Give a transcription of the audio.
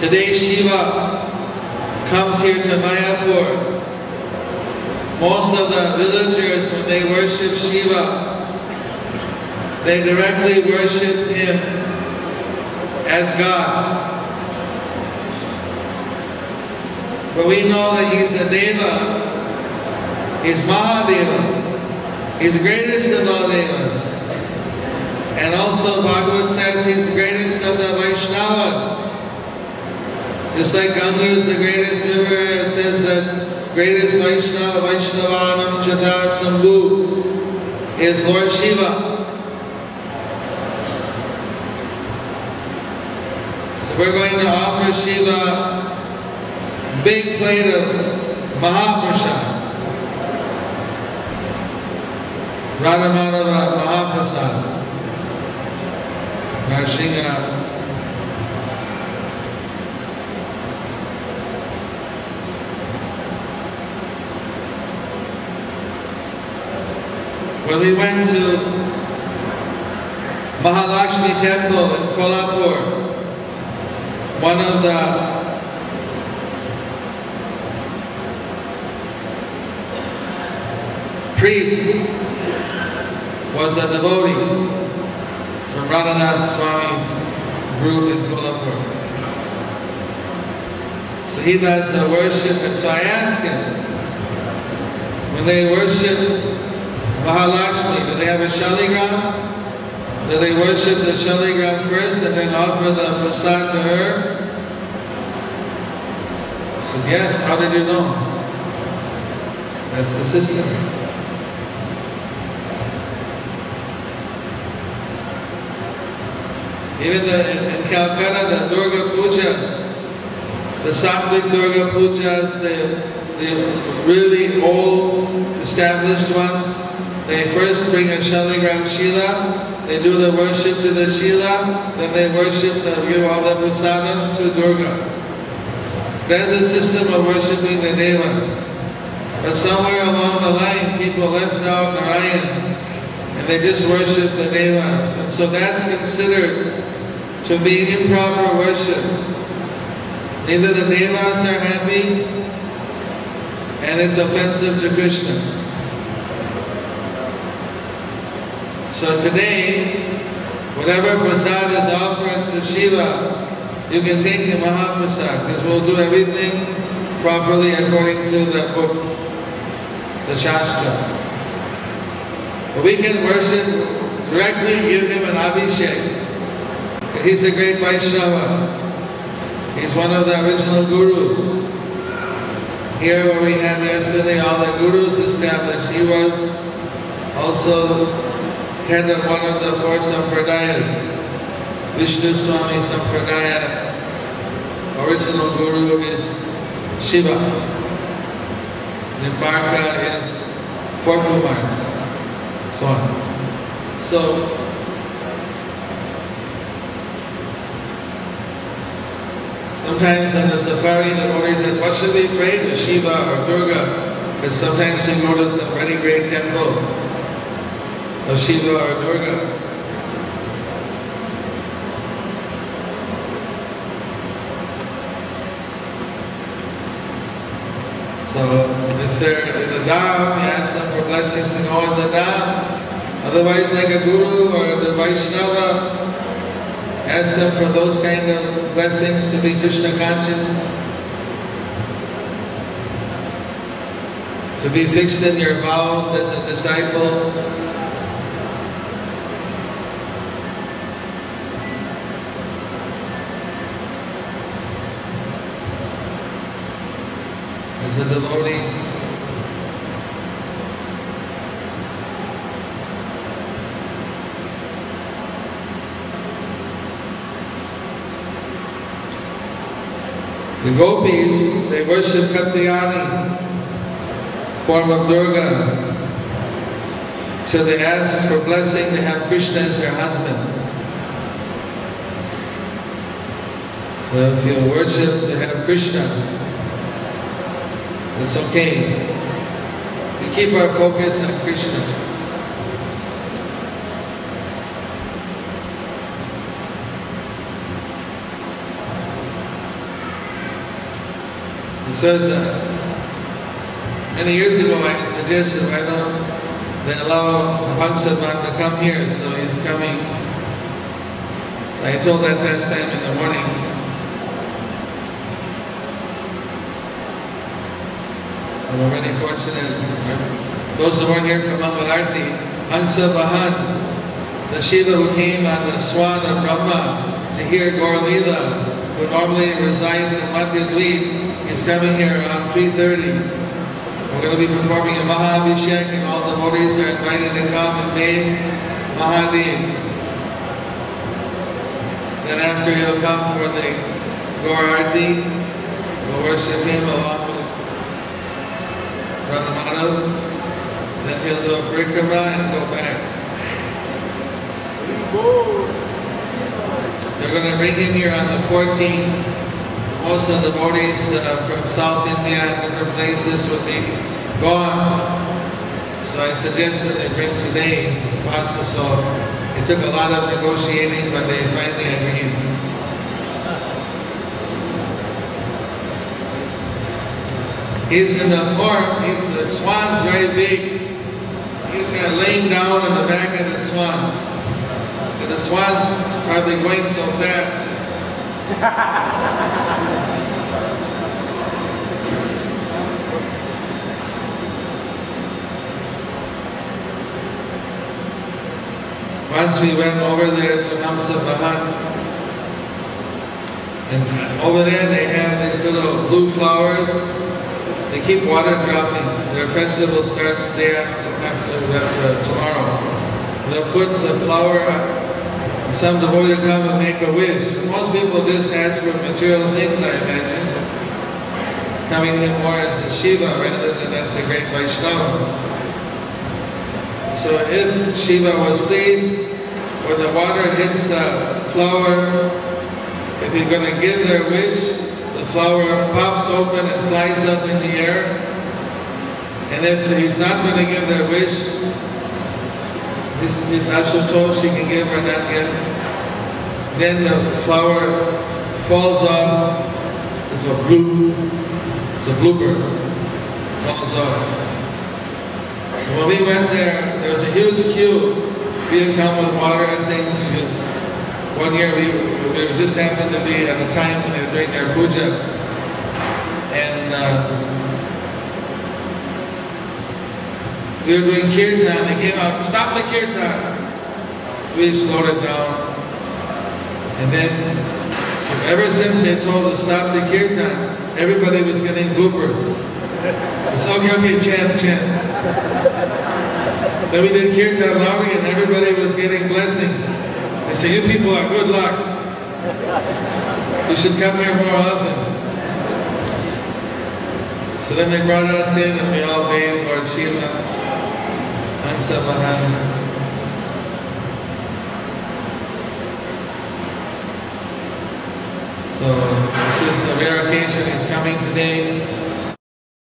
Today Shiva comes here to Mayapur. Most of the villagers, when they worship Shiva, they directly worship him as God. But we know that he's a Deva. He's Mahadeva. He's the greatest of all Devas. And also Bhagavad says he's the greatest of the Vaishnavas. Just like Ganga is the greatest river, it says that greatest Vaishnava, Vaishnavanam yatha Sambhu is Lord Shiva. So we're going to offer Shiva a big plate of Mahaprasad. Radhamadhava Mahaprasad. Narsinga When we went to Mahalakshmi Temple in Kolhapur, one of the priests was a devotee from Radhanath Swami's group in Kolhapur. So he does the worship, and so I asked him, when they worship Mahalakshmi, do they have a Shaligram? Do they worship the Shaligram first and then offer the prasad to her? I said, yes, how did you know? That's the system. Even the, in, Calcutta, the Durga Pujas, the Sattvic Durga Pujas, the, the really old established ones, they first bring a Shaligram Shila, they do the worship to the Shila, then they worship the, give all the prasadam to Durga. Then the system of worshipping the Devas. But somewhere along the line, people left out Narayan, and they just worship the Devas. And so that's considered to be improper worship. Neither the Devas are happy, and it's offensive to Krishna. So today, whatever prasad is offered to Shiva, you can take the Mahaprasad because we'll do everything properly according to the book, the Shastra. But we can worship directly, give him an Abhishek. He's a great Vaishnava. He's one of the original gurus. Here where we had yesterday all the gurus established, he was also head of one of the four sampradayas, Vishnu Swami Sampradaya. Original guru is Shiva. Nimbarka is four Kumars Swami. So, sometimes in the safari, the devotee says, what should we pray to Shiva or Durga? Because sometimes we to some very great temple of or Durga. So if they're in the Dham, you ask them for blessings to go in the Dham. Otherwise, like a guru or the Vaishnava, ask them for those kind of blessings to be Krishna conscious. To be fixed in your vows as a disciple, a devotee. The gopis, they worship Katyayani, form of Durga. So they ask for blessing to have Krishna as their husband. So if you worship to have Krishna, it's okay. We keep our focus on Krishna. He says, uh, many years ago I suggested why don't they allow Hansavan to come here, so he's coming. I told that last time in the morning. We're really fortunate. Those who weren't here from Mangalarti, Hansa Bahan, the Shiva who came on the swan of Brahma to hear Gaur Leela, who normally resides in Madhya is coming here around 3.30. We're going to be performing a Mahabhishek and all the devotees are invited to come and make Mahadev. Then after he'll come for the Gaur we'll worship him along with Madhav. Then he'll do a parikrama and go back. They're going to bring him here on the 14th. Most of the devotees uh, from South India and different places will be gone. So I suggested they bring today, possible. So it took a lot of negotiating, but they finally agreed. He's in the form, he's the swan's very big. He's kind of laying down in the back of the swan. And the swans hardly going so fast. Once we went over there to Hamsa Bahan, and over there they have these little blue flowers. They keep water dropping. Their festival starts day after, after, tomorrow. They'll put the flower up. Some devotee come and make a wish. Most people just ask for material things, I imagine. Coming in more as a Shiva rather than as the great Vaishnava. So if Shiva was pleased, when the water hits the flower, if he's going to give their wish, the flower pops open and flies up in the air. And if he's not going to give their wish, he's his, his ashutosh he can give or not give, then the flower falls off, it's a blue, it's a blooper, falls off. When we went there, there was a huge queue. We had come with water and things because one year we, just happened to be at the time when they were doing their puja. And uh, we were doing kirtan. They came out, stop the kirtan. We slowed it down. And then, ever since they told us stop the kirtan, everybody was getting bloopers. It's okay, okay, chant, chant. Then we did kirtan loudly and everybody was getting blessings. They said, you people are good luck. You should come here more often. So then they brought us in and we all bathed Lord Shiva, Hansa Bahan. So this is a rare occasion. He's coming today.